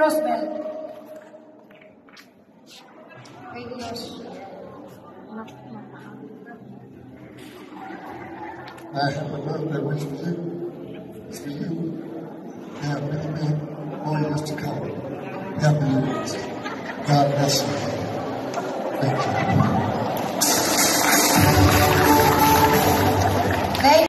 Roosevelt. I have another relationship for you. For you, I have many, many more years to come. Happy years. God bless you. Thank you.